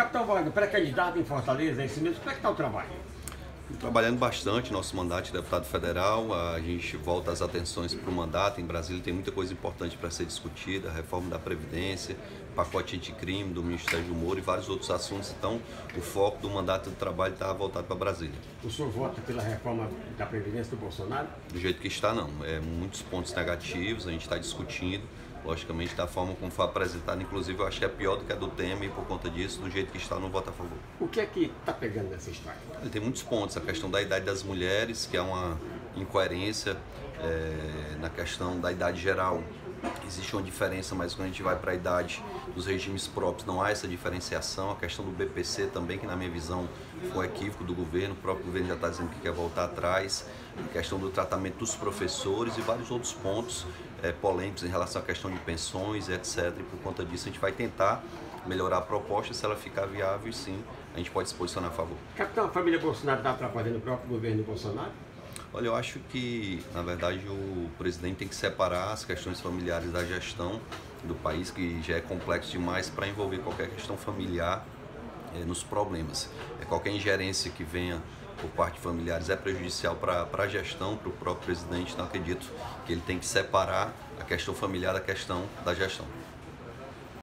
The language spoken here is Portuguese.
Capitão Wagner, pré-candidato em Fortaleza, é esse mesmo, como é que está o trabalho? Trabalhando bastante, nosso mandato de deputado federal, a gente volta as atenções para o mandato. Em Brasília tem muita coisa importante para ser discutida, a reforma da Previdência, pacote anticrime do Ministério do Humor e vários outros assuntos. Então, o foco do mandato do trabalho está voltado para Brasília. O senhor vota pela reforma da Previdência do Bolsonaro? Do jeito que está, não. É muitos pontos negativos, a gente está discutindo logicamente da forma como foi apresentado, inclusive eu acho que é pior do que a do Temer por conta disso, do jeito que está, não vota a favor. O que é que está pegando nessa história? Ele tem muitos pontos, a questão da idade das mulheres, que é uma incoerência é, na questão da idade geral. Existe uma diferença, mas quando a gente vai para a idade dos regimes próprios, não há essa diferenciação. A questão do BPC também, que na minha visão foi um equívoco do governo, o próprio governo já está dizendo que quer voltar atrás. A questão do tratamento dos professores e vários outros pontos é, polêmicos em relação à questão de pensões, etc. E por conta disso a gente vai tentar melhorar a proposta, se ela ficar viável, sim, a gente pode se posicionar a favor. Capitão, a família Bolsonaro está atrapalhando o próprio governo Bolsonaro? Olha, eu acho que, na verdade, o presidente tem que separar as questões familiares da gestão do país, que já é complexo demais para envolver qualquer questão familiar é, nos problemas. É, qualquer ingerência que venha por parte de familiares é prejudicial para a gestão, para o próprio presidente. Então, acredito que ele tem que separar a questão familiar da questão da gestão.